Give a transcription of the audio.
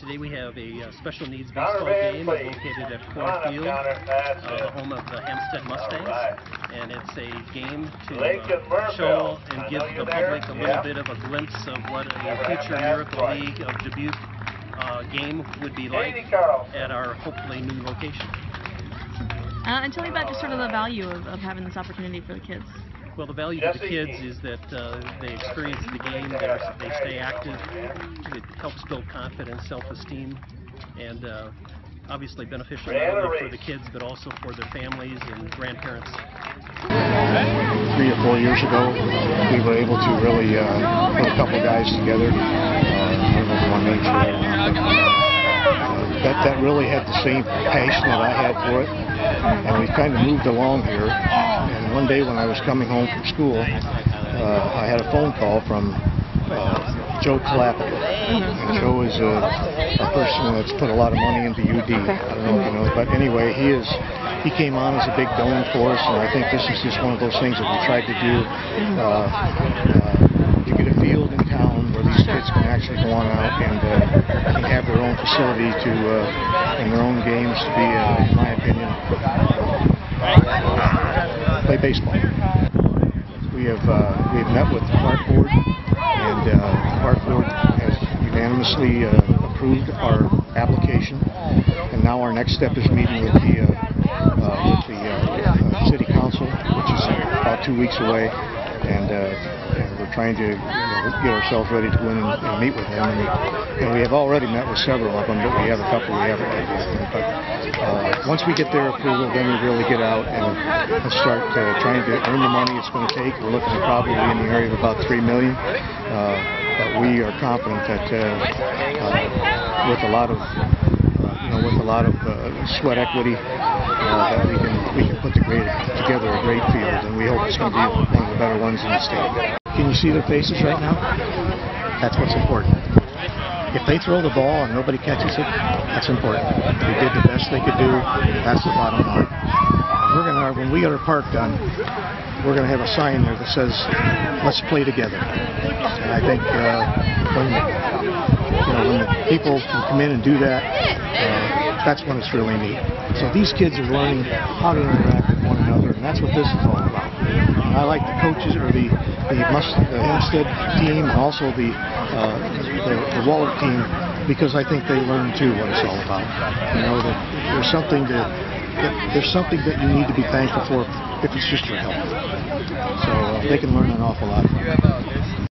today we have a uh, special needs baseball game located at Ford Field, uh, the home of the Hempstead Mustangs. And it's a game to uh, show and give the public a little bit of a glimpse of what a future Miracle League of Dubuque uh, game would be like at our hopefully new location. Uh, and tell me about just sort of the value of, of having this opportunity for the kids. Well, the value to the kids is that uh, they experience the game, they're, they stay active, it helps build confidence, self-esteem, and uh, obviously beneficial not only for the kids but also for their families and grandparents. Three or four years ago, we were able to really uh, put a couple guys together. Uh, I don't know if one name's right or not, but, uh, that, that really had the same passion that I had for it. And we've kind of moved along here. One day when I was coming home from school, uh, I had a phone call from uh, Joe Kalapka. And Joe is a, a person that's put a lot of money into UD. I don't know if you know, but anyway, he is. He came on as a big donor for us, and I think this is just one of those things that we tried to do. Uh, uh, to get a field in town where these kids can actually go on out and uh, can have their own facility to uh, and their own games to be, uh, in my opinion, uh, play baseball. We have uh, we have met with the park board, and uh, the park board has unanimously uh, approved our application. And now our next step is meeting with the uh, uh, with the uh, city council, which is about two weeks away, and. Uh, and we're trying to you know, get ourselves ready to go in and, and meet with them. And we, have already met with several of them, but we have a couple we haven't met with. But uh, once we get their approval, then we really get out and, start uh, trying to earn the money it's going to take. We're looking at probably in the area of about three million. Uh, but we are confident that uh, uh, with a lot of you know with a lot of uh, sweat equity uh, that we can we can put the great, together a great field, and we hope it's going to be one of the better ones in the state. Can you see their faces right now? That's what's important. If they throw the ball and nobody catches it, that's important. They did the best they could do. That's the bottom line. We're gonna when we get our park done, we're gonna have a sign there that says, "Let's play together." And I think uh, when you know when the people can come in and do that, uh, that's when it's really neat. So these kids are learning how to interact with one another, and that's what this is all about. And I like the coaches or the the, Must, the Hempstead team and also the, uh, the the Wahlert team because I think they learn too what it's all about. You know that there's something to that there's something that you need to be thankful for if it's just your health. So uh, they can learn an awful lot.